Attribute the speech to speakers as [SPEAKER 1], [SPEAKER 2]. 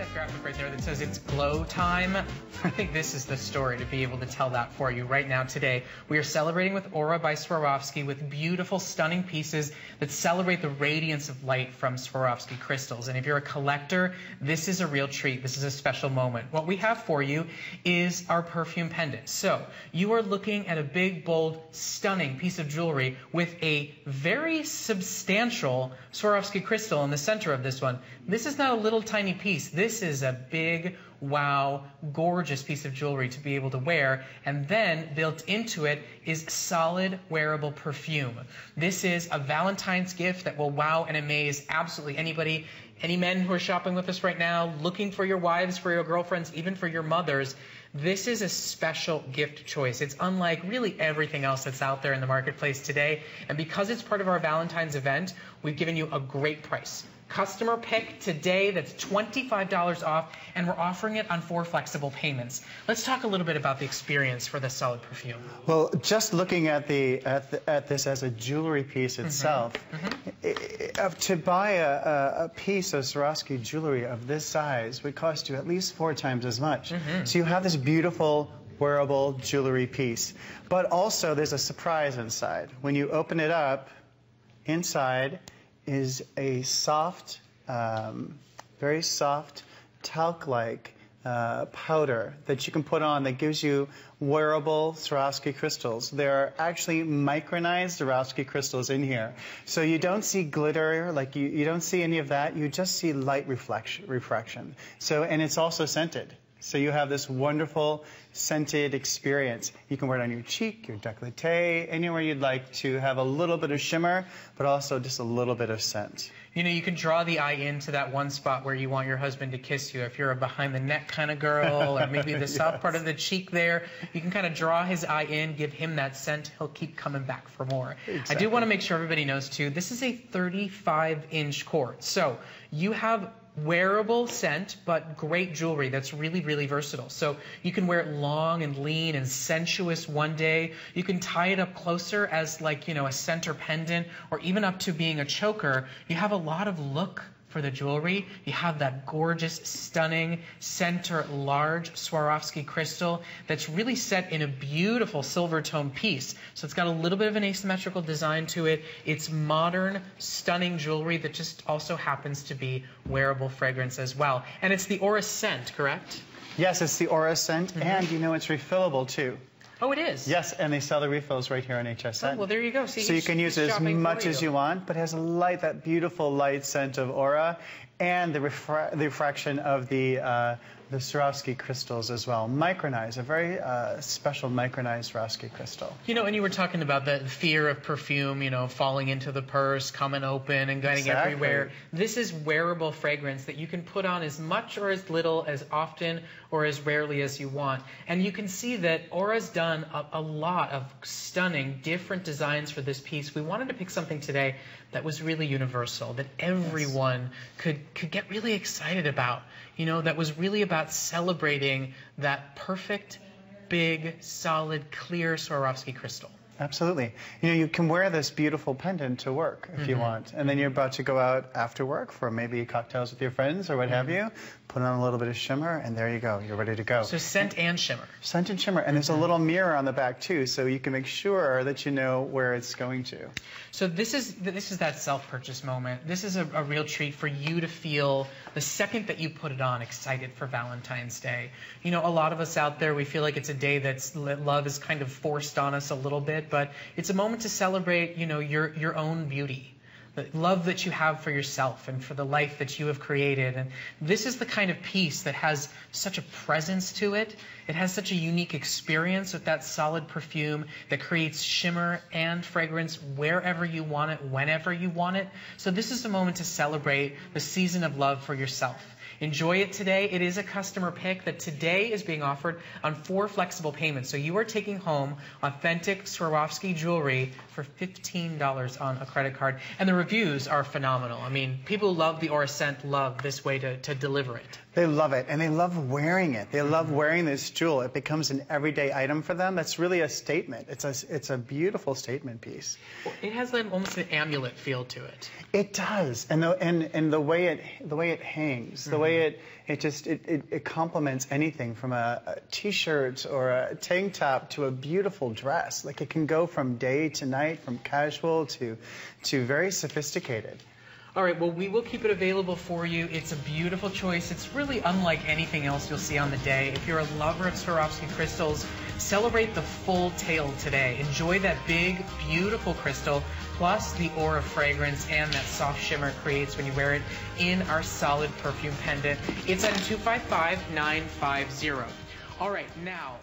[SPEAKER 1] that graphic right there that says it's glow time, I think this is the story to be able to tell that for you right now today. We are celebrating with Aura by Swarovski with beautiful, stunning pieces that celebrate the radiance of light from Swarovski crystals. And if you're a collector, this is a real treat. This is a special moment. What we have for you is our perfume pendant. So you are looking at a big, bold, stunning piece of jewelry with a very substantial Swarovski crystal in the center of this one. This is not a little tiny piece. This is a big, wow, gorgeous piece of jewelry to be able to wear. And then built into it is solid wearable perfume. This is a Valentine's gift that will wow and amaze absolutely anybody. Any men who are shopping with us right now, looking for your wives, for your girlfriends, even for your mothers, this is a special gift choice. It's unlike really everything else that's out there in the marketplace today. And because it's part of our Valentine's event, we've given you a great price customer pick today that's $25 off, and we're offering it on four flexible payments. Let's talk a little bit about the experience for the solid perfume.
[SPEAKER 2] Well, just looking at the at, the, at this as a jewelry piece mm-hmm. itself, mm -hmm. it, it, to buy a, a, piece of Swarovski jewelry of this size would cost you at least four times as much. Mm -hmm. So you have this beautiful wearable jewelry piece. But also there's a surprise inside. When you open it up, inside is a soft, um, very soft, talc-like uh, powder that you can put on that gives you wearable Swarovski crystals. There are actually micronized Swarovski crystals in here. So you don't see glitter, like you, you don't see any of that. You just see light reflection, refraction. So, and it's also scented. So you have this wonderful scented experience. You can wear it on your cheek, your décolleté, anywhere you'd like to have a little bit of shimmer, but also just a little bit of scent.
[SPEAKER 1] You know, you can draw the eye into that one spot where you want your husband to kiss you. If you're a behind the neck kind of girl, or maybe the soft part of the cheek there, you can kind of draw his eye in, give him that scent. He'll keep coming back for more. Exactly. I do want to make sure everybody knows too, this is a 35 inch cord. So you have wearable scent, but great jewelry that's really, really versatile. So you can wear it long and lean and sensuous one day. You can tie it up closer as like, you know, a center pendant or even up to being a choker. You have a lot of look for the jewelry. You have that gorgeous, stunning center large Swarovski crystal that's really set in a beautiful silver tone piece. So it's got a little bit of an asymmetrical design to it. It's modern, stunning jewelry that just also happens to be wearable fragrance as well. And it's the Aura scent, correct?
[SPEAKER 2] Yes, it's the Aura scent, mm -hmm. and you know it's refillable too.
[SPEAKER 1] Oh, it is?
[SPEAKER 2] Yes, and they sell the refills right here on HSN.
[SPEAKER 1] Oh, well, there you go.
[SPEAKER 2] See, so you can use it as much as you want, but it has a light, that beautiful light scent of aura and the, refra the refraction of the uh, the Swarovski crystals as well. Micronized, a very uh, special micronized Swarovski crystal.
[SPEAKER 1] You know, and you were talking about the fear of perfume, you know, falling into the purse, coming open and going exactly. everywhere. This is wearable fragrance that you can put on as much or as little, as often or as rarely as you want. And you can see that Aura's done a, a lot of stunning, different designs for this piece. We wanted to pick something today that was really universal, that everyone yes. could, could get really excited about you know, that was really about celebrating that perfect, big, solid, clear Swarovski crystal.
[SPEAKER 2] Absolutely. You know, you can wear this beautiful pendant to work if mm -hmm. you mm-hmm. want. And then you're about to go out after work for maybe cocktails with your friends or what mm -hmm. have mm-hmm. you put on a little bit of shimmer, and there you go. You're ready to go.
[SPEAKER 1] So scent and shimmer.
[SPEAKER 2] Scent and shimmer. And there's a little mirror on the back, too, so you can make sure that you know where it's going to.
[SPEAKER 1] So this is this is that self-purchase moment. This is a, a real treat for you to feel the second that you put it on excited for Valentine's Day. You know, a lot of us out there, we feel like it's a day that's love is kind of forced on us a little bit, but it's a moment to celebrate, you know, your your own beauty the love that you have for yourself and for the life that you have created. And this is the kind of piece that has such a presence to it. It has such a unique experience with that solid perfume that creates shimmer and fragrance wherever you want it, whenever you want it. So this is a moment to celebrate the season of love for yourself. Enjoy it today. It is a customer pick that today is being offered on four flexible payments. So you are taking home authentic Swarovski jewelry for for $15 on a credit card. And the reviews are phenomenal. I mean, people who love the Aura scent love this way to, to deliver it.
[SPEAKER 2] They love it, and they love wearing it. They love wearing this jewel. It becomes an everyday item for them. That's really a statement. It's a, it's a beautiful statement piece.
[SPEAKER 1] It has like almost an amulet feel to it.
[SPEAKER 2] It does, and the and, and the way it the way it hangs, the way it it just it, it, it complements anything from a a t-shirt or a tank top to a beautiful dress. Like it can go from day to night, from casual to to very sophisticated.
[SPEAKER 1] All right, well, we will keep it available for you. It's a beautiful choice. It's really unlike anything else you'll see on the day. If you're a lover of Swarovski crystals, celebrate the full tale today. Enjoy that big, beautiful crystal, plus the aura fragrance and that soft shimmer it creates when you wear it in our solid perfume pendant. It's at 255 950. All right, now